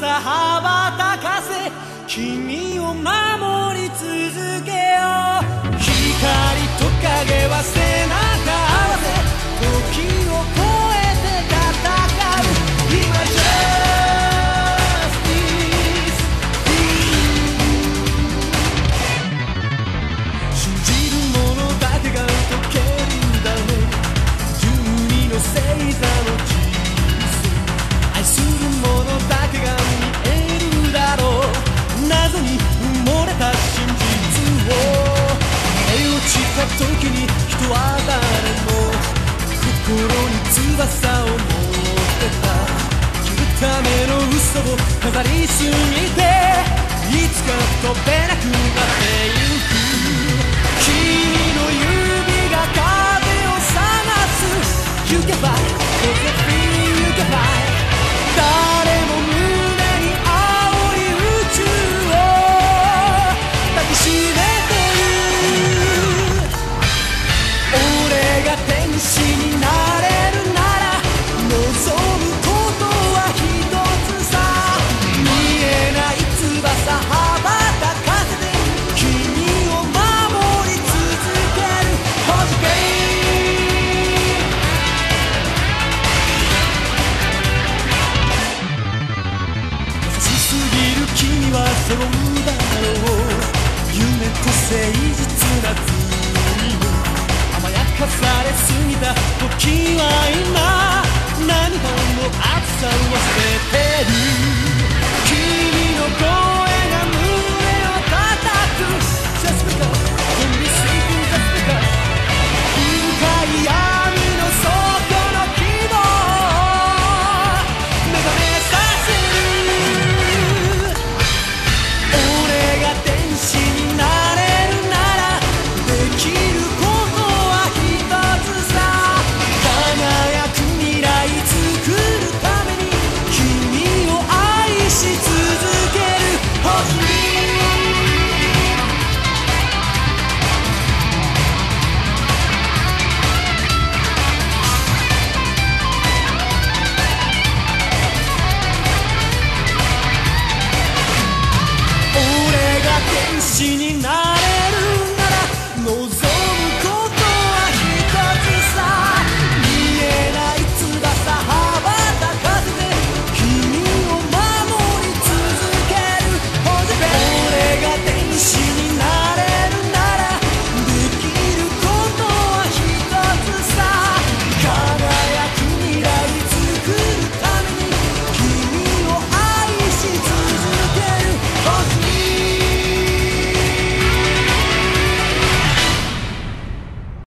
さ羽ばたかせ君を守り続けよう。光と影は背中時に人は誰も心に翼を持ってた。着るための嘘を飾りすぎていつか飛べなくなってゆく。されぎた時は今何本も暑さを捨てて天使になる